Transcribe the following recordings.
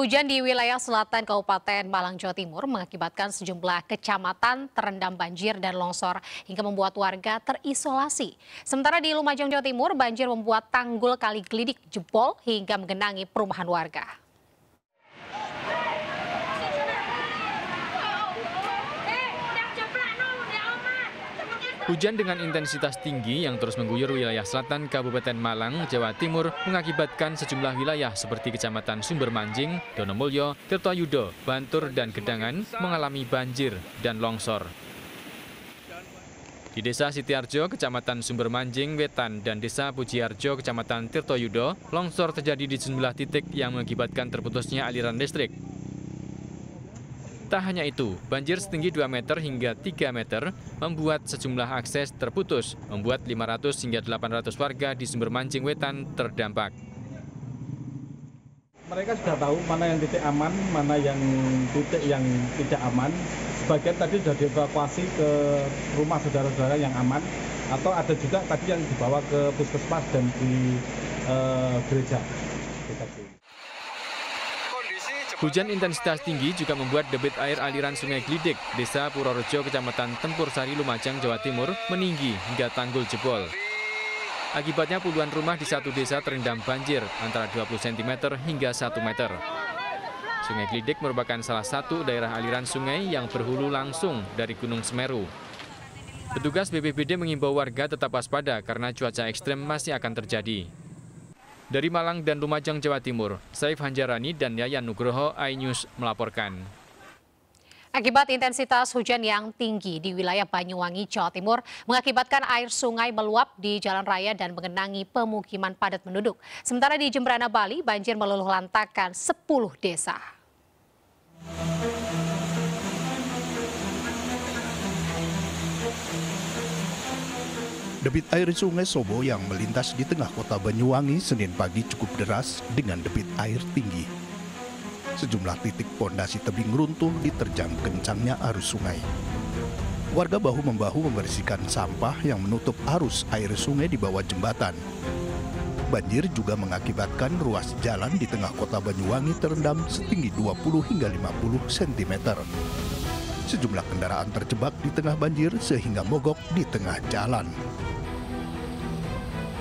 Hujan di wilayah selatan Kabupaten Malang, Jawa Timur mengakibatkan sejumlah kecamatan terendam banjir dan longsor hingga membuat warga terisolasi. Sementara di Lumajang, Jawa Timur, banjir membuat tanggul kali gelidik jebol hingga menggenangi perumahan warga. Hujan dengan intensitas tinggi yang terus mengguyur wilayah selatan Kabupaten Malang, Jawa Timur mengakibatkan sejumlah wilayah seperti Kecamatan Sumber Manjing, Donomulyo, Tirtoyudo, Bantur, dan Gedangan mengalami banjir dan longsor. Di Desa Sitiarjo, Kecamatan Sumber Manjing, Wetan, dan Desa Pujiarjo, Kecamatan Tirtoyudo, longsor terjadi di sejumlah titik yang mengakibatkan terputusnya aliran listrik. Tak hanya itu, banjir setinggi 2 meter hingga 3 meter membuat sejumlah akses terputus, membuat 500 hingga 800 warga di Sumber Mancing Wetan terdampak. Mereka sudah tahu mana yang titik aman, mana yang titik yang tidak aman. Sebagian tadi sudah dievakuasi ke rumah saudara-saudara yang aman, atau ada juga tadi yang dibawa ke puskesmas dan di uh, gereja. Hujan intensitas tinggi juga membuat debit air aliran Sungai Glidik, Desa Purworejo, Kecamatan Tempur Sari, Lumajang, Jawa Timur, meninggi hingga tanggul jebol. Akibatnya puluhan rumah di satu desa terendam banjir antara 20 cm hingga 1 meter. Sungai Glidik merupakan salah satu daerah aliran sungai yang berhulu langsung dari Gunung Semeru. Petugas BPBD mengimbau warga tetap waspada karena cuaca ekstrem masih akan terjadi. Dari Malang dan Lumajang, Jawa Timur, Saif Hanjarani dan Yayan Nugroho, iNews melaporkan. Akibat intensitas hujan yang tinggi di wilayah Banyuwangi, Jawa Timur, mengakibatkan air sungai meluap di jalan raya dan mengenangi pemukiman padat penduduk. Sementara di Jemberana, Bali, banjir meluluh lantakan 10 desa. Debit air sungai Sobo yang melintas di tengah kota Banyuwangi Senin pagi cukup deras dengan debit air tinggi. Sejumlah titik pondasi tebing runtuh diterjang kencangnya arus sungai. Warga bahu-membahu membersihkan sampah yang menutup arus air sungai di bawah jembatan. Banjir juga mengakibatkan ruas jalan di tengah kota Banyuwangi terendam setinggi 20 hingga 50 cm. Sejumlah kendaraan terjebak di tengah banjir sehingga mogok di tengah jalan.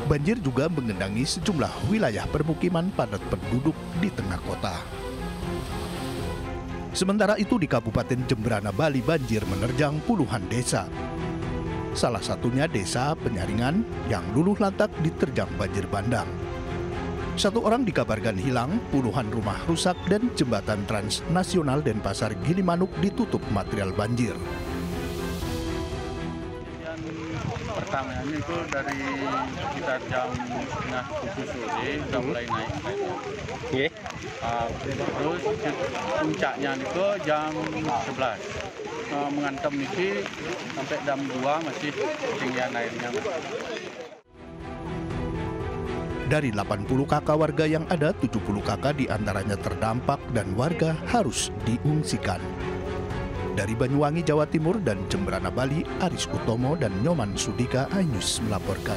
Banjir juga mengendangi sejumlah wilayah permukiman padat penduduk di tengah kota. Sementara itu di Kabupaten Jemberana, Bali banjir menerjang puluhan desa. Salah satunya desa Penyaringan yang luluh lantak diterjang banjir bandang. Satu orang dikabarkan hilang, puluhan rumah rusak dan jembatan transnasional dan pasar Gilimanuk ditutup material banjir. Pertamanya itu dari sekitar jam setengah tujuh sore sudah mulai naik. Yeah. Uh, terus puncaknya itu jam 11. Uh, mengantem ini sampai jam 2 masih ketinggian airnya. Dari 80 kakak warga yang ada, 70 kakak di antaranya terdampak dan warga harus diungsikan. Dari Banyuwangi, Jawa Timur dan Jemberana, Bali, Aris Utomo dan Nyoman Sudika Ainus melaporkan.